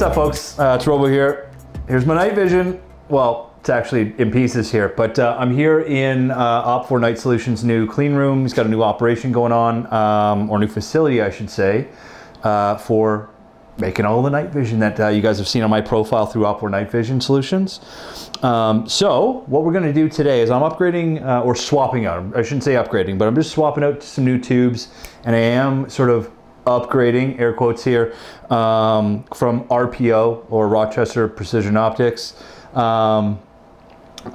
What's up folks? Uh, it's Robo here. Here's my night vision. Well, it's actually in pieces here, but uh, I'm here in uh, OpFor Night Solutions new clean room. He's got a new operation going on, um, or new facility, I should say, uh, for making all the night vision that uh, you guys have seen on my profile through OpFor Night Vision Solutions. Um, so what we're gonna do today is I'm upgrading uh, or swapping out, I shouldn't say upgrading, but I'm just swapping out some new tubes and I am sort of upgrading, air quotes here, um, from RPO or Rochester Precision Optics. Um,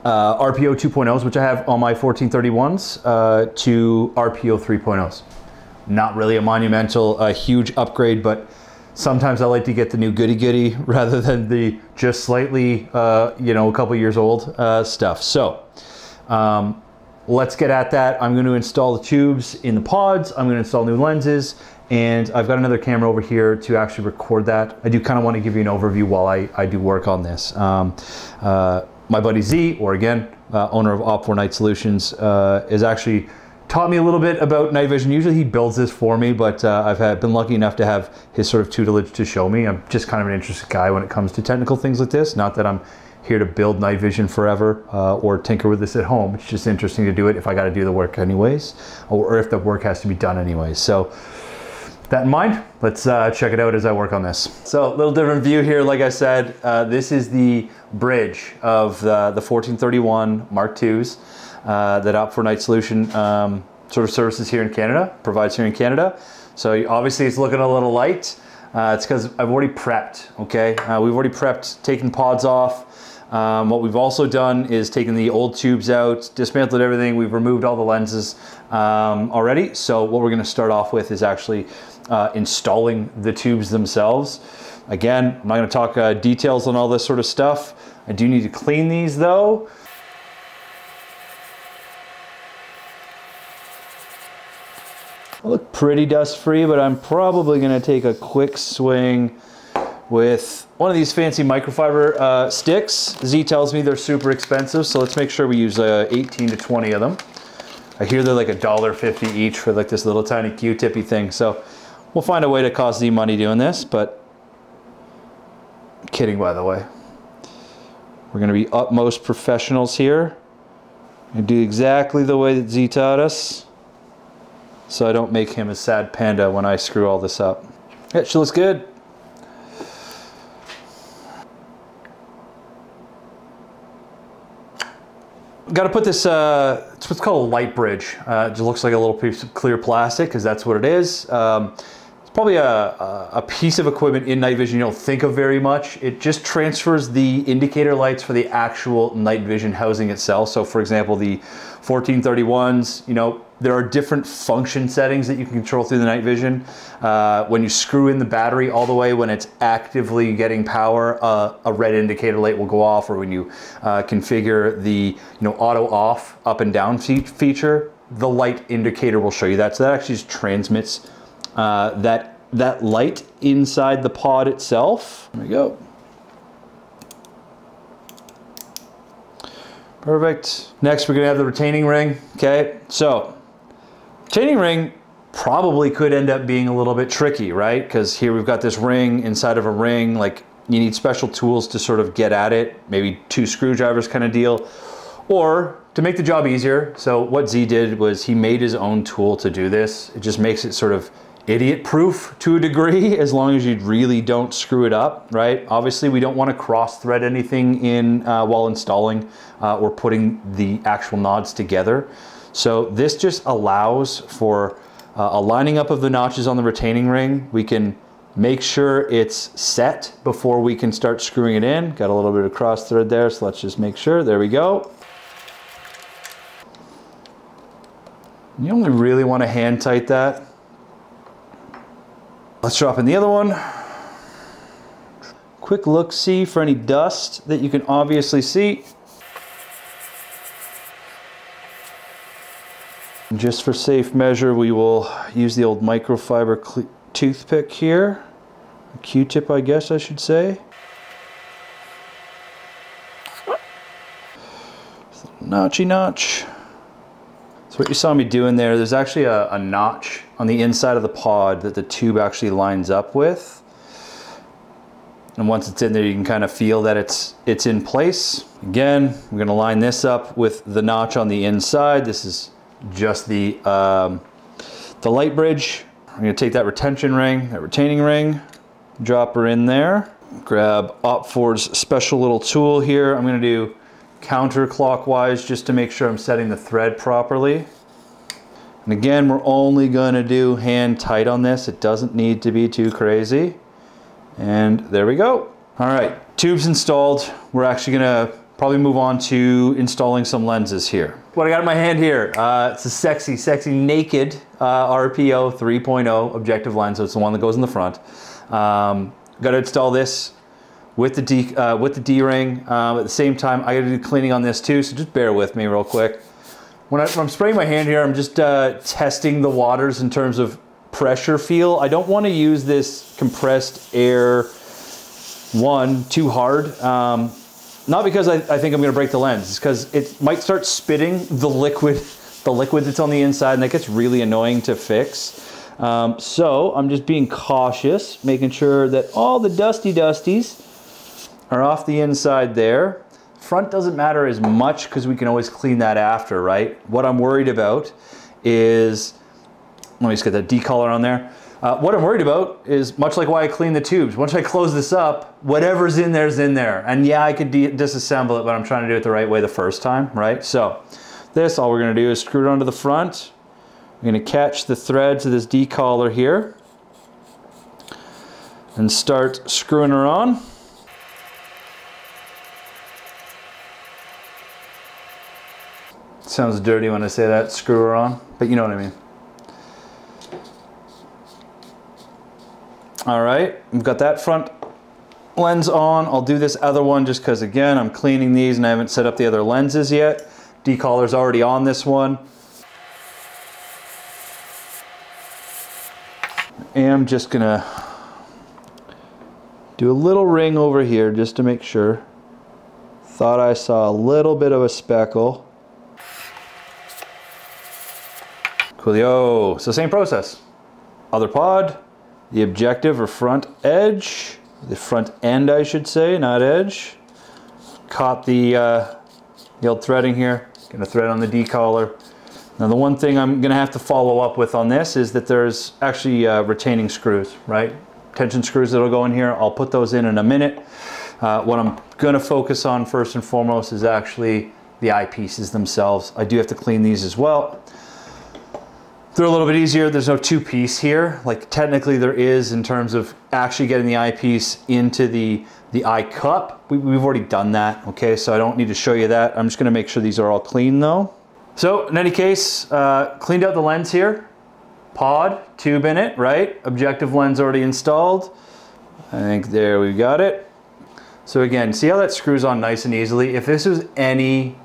uh, RPO 2.0s, which I have on my 1431s, uh, to RPO 3.0s. Not really a monumental, a huge upgrade, but sometimes I like to get the new goody goody rather than the just slightly, uh, you know, a couple years old uh, stuff. So um, let's get at that. I'm going to install the tubes in the pods. I'm going to install new lenses and I've got another camera over here to actually record that. I do kind of want to give you an overview while I, I do work on this. Um, uh, my buddy Z, or again, uh, owner of OpFor Night Solutions, uh, is actually taught me a little bit about night vision. Usually he builds this for me, but uh, I've had, been lucky enough to have his sort of tutelage to show me. I'm just kind of an interested guy when it comes to technical things like this. Not that I'm here to build night vision forever uh, or tinker with this at home. It's just interesting to do it if I got to do the work anyways, or if the work has to be done anyways. So that in mind, let's uh, check it out as I work on this. So a little different view here. Like I said, uh, this is the bridge of the, the 1431 Mark IIs uh, that OpFor Night Solution um, sort of services here in Canada, provides here in Canada. So obviously it's looking a little light. Uh, it's because I've already prepped, okay? Uh, we've already prepped, taken pods off, um, what we've also done is taken the old tubes out, dismantled everything. We've removed all the lenses um, already. So what we're gonna start off with is actually uh, installing the tubes themselves. Again, I'm not gonna talk uh, details on all this sort of stuff. I do need to clean these though. I look pretty dust free, but I'm probably gonna take a quick swing with one of these fancy microfiber uh, sticks. Z tells me they're super expensive, so let's make sure we use uh, 18 to 20 of them. I hear they're like a dollar fifty each for like this little tiny Q-tippy thing. So we'll find a way to cost Z money doing this, but kidding by the way. We're gonna be utmost professionals here and do exactly the way that Z taught us so I don't make him a sad panda when I screw all this up. She looks good. Got to put this, uh, it's what's called a light bridge. Uh, it just looks like a little piece of clear plastic because that's what it is. Um, probably a, a, piece of equipment in night vision you don't think of very much. It just transfers the indicator lights for the actual night vision housing itself. So for example, the 1431s, you know, there are different function settings that you can control through the night vision. Uh, when you screw in the battery all the way, when it's actively getting power, uh, a red indicator light will go off, or when you uh, configure the you know auto off up and down fe feature, the light indicator will show you that. So that actually just transmits uh, that that light inside the pod itself. There we go. Perfect. Next, we're gonna have the retaining ring. Okay, so retaining ring probably could end up being a little bit tricky, right? Because here we've got this ring inside of a ring, like you need special tools to sort of get at it, maybe two screwdrivers kind of deal. Or to make the job easier, so what Z did was he made his own tool to do this. It just makes it sort of idiot proof to a degree as long as you really don't screw it up, right? Obviously we don't want to cross thread anything in uh, while installing uh, or putting the actual nods together. So this just allows for uh, a lining up of the notches on the retaining ring. We can make sure it's set before we can start screwing it in. Got a little bit of cross thread there, so let's just make sure. There we go. You only really want to hand tight that Let's drop in the other one. Quick look see for any dust that you can obviously see. Just for safe measure, we will use the old microfiber toothpick here. Q-tip, I guess I should say. Notchy notch. So what you saw me doing there, there's actually a, a, notch on the inside of the pod that the tube actually lines up with. And once it's in there, you can kind of feel that it's, it's in place. Again, we're gonna line this up with the notch on the inside. This is just the, um, the light bridge. I'm gonna take that retention ring, that retaining ring, drop her in there. Grab OpFor's special little tool here. I'm gonna do counterclockwise just to make sure I'm setting the thread properly. And again, we're only gonna do hand tight on this. It doesn't need to be too crazy. And there we go. All right, tubes installed. We're actually gonna probably move on to installing some lenses here. What I got in my hand here, uh, it's a sexy, sexy naked uh, RPO 3.0 objective lens. So it's the one that goes in the front. Um, got to install this with the D uh, with the D-ring. Um, at the same time, I got to do cleaning on this too. So just bear with me real quick. When, I, am spraying my hand here, I'm just uh, testing the waters in terms of pressure feel. I don't want to use this compressed air one too hard. Um, not because I, I, think I'm to break the lens, it's because it might start spitting the liquid, the liquid that's on the inside, and that gets really annoying to fix. Um, so I'm just being cautious, making sure that all the dusty dusties are off the inside there. Front doesn't matter as much because we can always clean that after, right? What I'm worried about is let me just get that D-collar on there. Uh, what I'm worried about is much like why I clean the tubes. Once I close this up, whatever's in there is in there. And yeah, I could disassemble it, but I'm trying to do it the right way the first time, right? So this, all we're gonna do is screw it onto the front. I'm gonna catch the threads of this D-collar here and start screwing her on. Sounds dirty when I say that, screw her on, but you know what I mean. All right, we've got that front lens on. I'll do this other one just because again, I'm cleaning these and I haven't set up the other lenses yet. D-collar's already on this one. And I'm just gonna do a little ring over here just to make sure. Thought I saw a little bit of a speckle. Coolio. So same process. Other pod, the objective or front edge, the front end I should say, not edge. Caught the, uh, the old threading here, gonna thread on the D-collar. Now the one thing I'm gonna have to follow up with on this is that there's actually uh, retaining screws, right? Tension screws that'll go in here. I'll put those in in a minute. Uh, what I'm gonna focus on first and foremost is actually the eyepieces themselves. I do have to clean these as well. They're a little bit easier. There's no two piece here. Like technically there is in terms of actually getting the eyepiece into the, the eye cup. We, have already done that, okay? So I don't need to show you that. I'm just gonna make sure these are all clean though. So in any case, uh, cleaned out the lens here. Pod, tube in it, right? Objective lens already installed. I think there we got it. So again, see how that screws on nice and easily? If this was any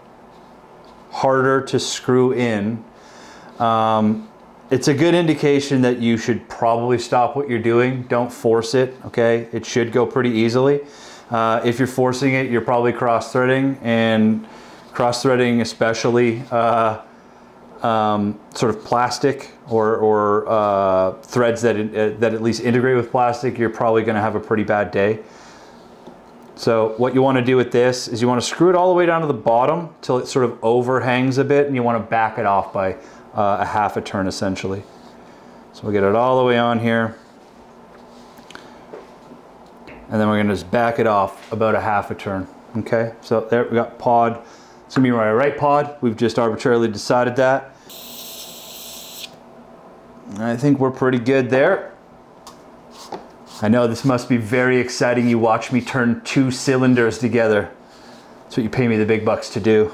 harder to screw in, um, it's a good indication that you should probably stop what you're doing. Don't force it, okay? It should go pretty easily. Uh, if you're forcing it, you're probably cross-threading and cross-threading especially uh, um, sort of plastic or, or uh, threads that, uh, that at least integrate with plastic, you're probably gonna have a pretty bad day. So what you wanna do with this is you wanna screw it all the way down to the bottom till it sort of overhangs a bit and you wanna back it off by uh, a half a turn essentially. So we'll get it all the way on here. And then we're gonna just back it off about a half a turn. Okay, so there we got pod. It's gonna be my right pod. We've just arbitrarily decided that. I think we're pretty good there. I know this must be very exciting. You watch me turn two cylinders together. That's what you pay me the big bucks to do.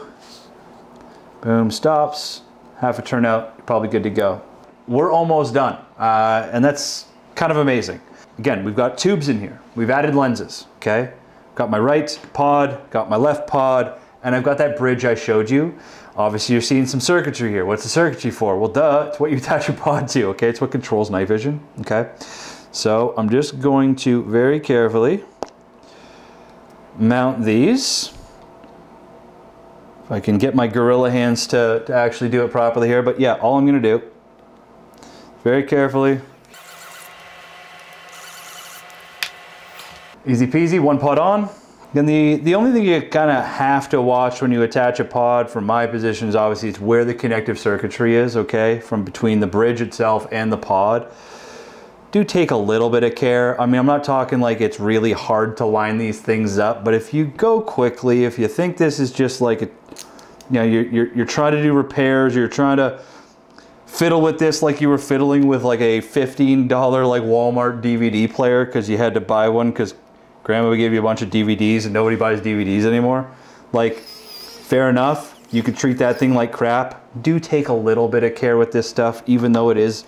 Boom, stops half a turn out, you're probably good to go. We're almost done, uh, and that's kind of amazing. Again, we've got tubes in here. We've added lenses, okay? Got my right pod, got my left pod, and I've got that bridge I showed you. Obviously, you're seeing some circuitry here. What's the circuitry for? Well, duh, it's what you attach your pod to, okay? It's what controls night vision, okay? So I'm just going to very carefully mount these. If I can get my gorilla hands to, to actually do it properly here. But yeah, all I'm to do, very carefully, Easy peasy, one pod on. And the, the only thing you kind of have to watch when you attach a pod from my position is obviously it's where the connective circuitry is, okay? From between the bridge itself and the pod. Do take a little bit of care. I mean, I'm not talking like it's really hard to line these things up, but if you go quickly, if you think this is just like, a, you know, you're, you're, you're trying to do repairs, you're trying to fiddle with this like you were fiddling with like a $15 like Walmart DVD player because you had to buy one because grandma give you a bunch of DVDs and nobody buys DVDs anymore. Like, fair enough. You could treat that thing like crap. Do take a little bit of care with this stuff, even though it is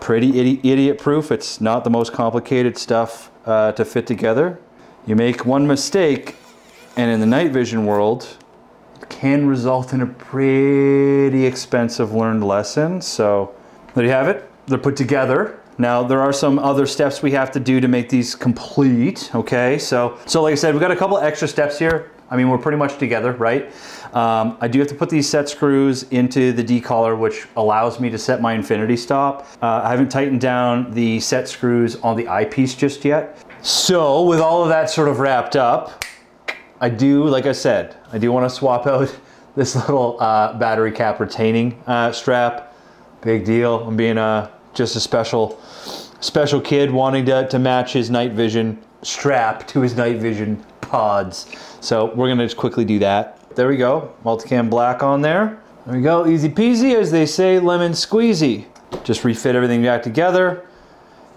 pretty idiot proof. It's not the most complicated stuff uh, to fit together. You make one mistake, and in the night vision world, can result in a pretty expensive learned lesson. So there you have it. They're put together. Now there are some other steps we have to do to make these complete, okay? So, so like I said, we've got a couple extra steps here. I mean, we're pretty much together, right? Um, I do have to put these set screws into the D-collar, which allows me to set my infinity stop. Uh, I haven't tightened down the set screws on the eyepiece just yet. So with all of that sort of wrapped up, I do, like I said, I do want to swap out this little uh, battery cap retaining uh, strap. Big deal. I'm being a, just a special, special kid wanting to, to match his night vision strap to his night vision pods. So we're gonna just quickly do that. There we go, multicam black on there. There we go, easy peasy, as they say, lemon squeezy. Just refit everything back together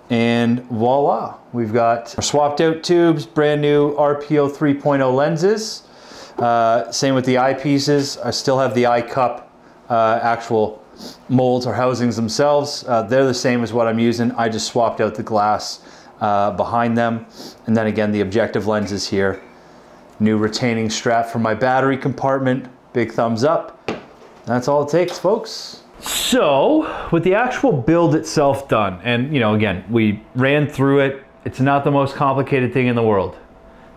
and voila, we've got our swapped out tubes, brand new RPO 3.0 lenses. Uh, same with the eyepieces. I still have the eye cup uh, actual molds or housings themselves. Uh, they're the same as what I'm using. I just swapped out the glass uh, behind them. And then again, the objective lenses here. New retaining strap for my battery compartment. Big thumbs up. That's all it takes, folks. So, with the actual build itself done, and you know, again, we ran through it. It's not the most complicated thing in the world.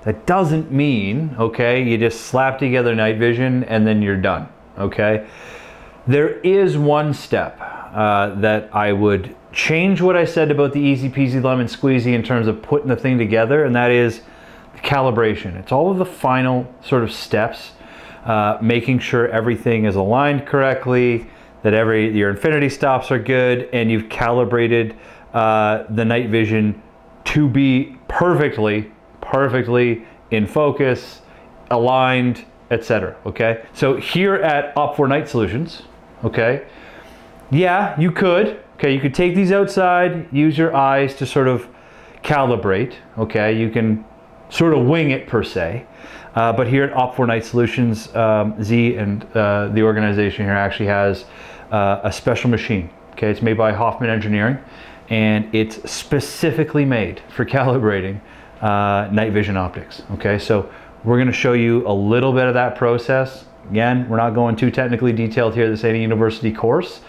That doesn't mean, okay, you just slap together night vision and then you're done, okay? There is one step uh, that I would change what I said about the easy peasy lemon squeezy in terms of putting the thing together, and that is calibration. It's all of the final sort of steps, uh, making sure everything is aligned correctly, that every your infinity stops are good, and you've calibrated uh, the night vision to be perfectly, perfectly in focus, aligned, etc. Okay, so here at OpFor Night Solutions, okay, yeah, you could, okay, you could take these outside, use your eyes to sort of calibrate, okay, you can sort of wing it per se. Uh, but here at OpFor Night Solutions, um, Z and uh, the organization here actually has uh, a special machine. Okay, it's made by Hoffman Engineering, and it's specifically made for calibrating uh, night vision optics. Okay, so we're going to show you a little bit of that process. Again, we're not going too technically detailed here. This ain't a university course,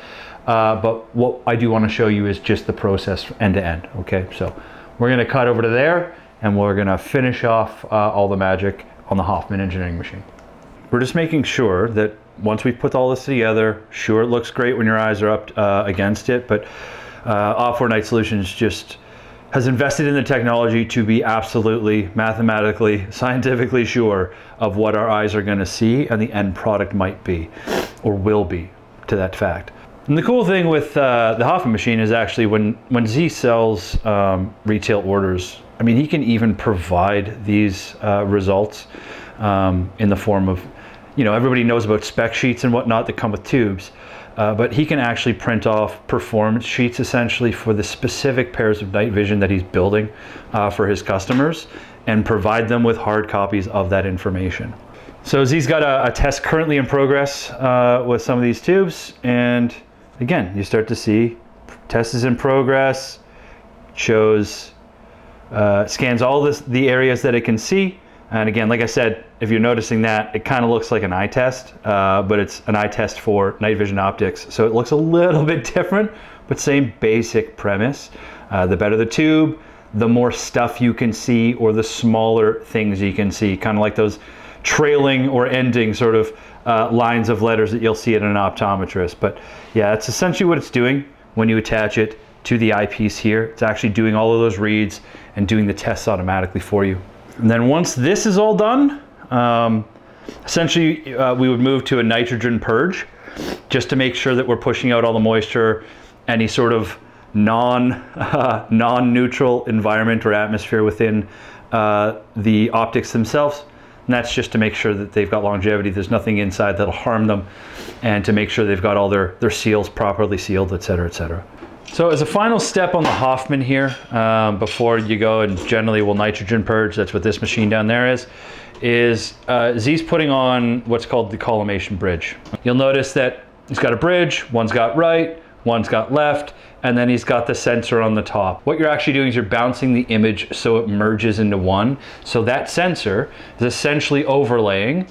uh, but what I do want to show you is just the process end to end. Okay, so we're going to cut over to there, and we're to finish off uh, all the magic on the Hoffman engineering machine. We're just making sure that once we've put all this together, sure it looks great when your eyes are up uh, against it, but uh, OpFor Night Solutions just has invested in the technology to be absolutely mathematically, scientifically sure of what our eyes are to see and the end product might be or will be to that fact. And the cool thing with uh, the Hoffman machine is actually when, when Z sells um, retail orders I mean, he can even provide these uh, results um, in the form of, you know, everybody knows about spec sheets and whatnot that come with tubes, uh, but he can actually print off performance sheets essentially for the specific pairs of night vision that he's building uh, for his customers and provide them with hard copies of that information. So Z's got a, a test currently in progress uh, with some of these tubes, and again, you start to see test is in progress, shows uh, scans all this, the areas that it can see. And again, like I said, if you're noticing that, it kind of looks like an eye test, uh, but it's an eye test for night vision optics. So it looks a little bit different, but same basic premise. Uh, the better the tube, the more stuff you can see or the smaller things you can see, kind of like those trailing or ending sort of uh, lines of letters that you'll see at an optometrist. But yeah, that's essentially what it's doing when you attach it to the eyepiece here. It's actually doing all of those reads and doing the tests automatically for you. And then once this is all done, um, essentially uh, we would move to a nitrogen purge just to make sure that we're pushing out all the moisture, any sort of non uh, non-neutral environment or atmosphere within uh, the optics themselves. And that's just to make sure that they've got longevity. There's nothing inside that'll harm them and to make sure they've got all their, their seals properly sealed, et cetera, et cetera. So as a final step on the Hoffman here, um, before you go and generally will nitrogen purge, that's what this machine down there is, is uh, Z's putting on what's called the collimation bridge. You'll notice that he's got a bridge, one's got right, one's got left, and then he's got the sensor on the top. What you're actually doing is you're bouncing the image so it merges into one. So that sensor is essentially overlaying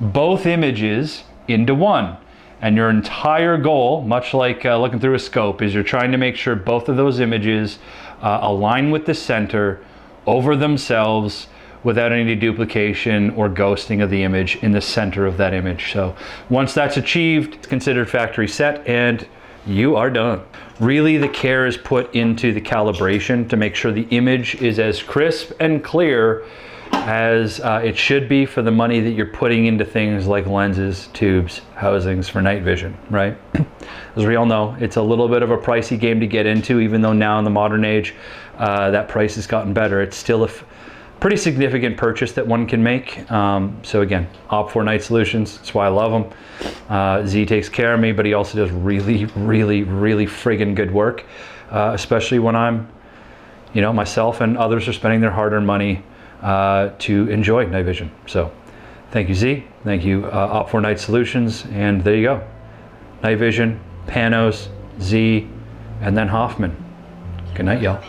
both images into one. And your entire goal, much like uh, looking through a scope, is you're trying to make sure both of those images uh, align with the center over themselves without any duplication or ghosting of the image in the center of that image. So once that's achieved, it's considered factory set and you are done. Really the care is put into the calibration to make sure the image is as crisp and clear as uh, it should be for the money that you're putting into things like lenses, tubes, housings for night vision, right? As we all know, it's a little bit of a pricey game to get into, even though now in the modern age, uh, that price has gotten better. It's still a pretty significant purchase that one can make. Um, so again, OPFOR Night Solutions, that's why I love them. Uh, Z takes care of me, but he also does really, really, really friggin' good work, uh, especially when I'm, you know, myself and others are spending their hard-earned money uh, to enjoy night vision. So thank you, Z. Thank you, uh, OPFOR Night Solutions. And there you go. Night vision, Panos, Z, and then Hoffman. Good night, y'all.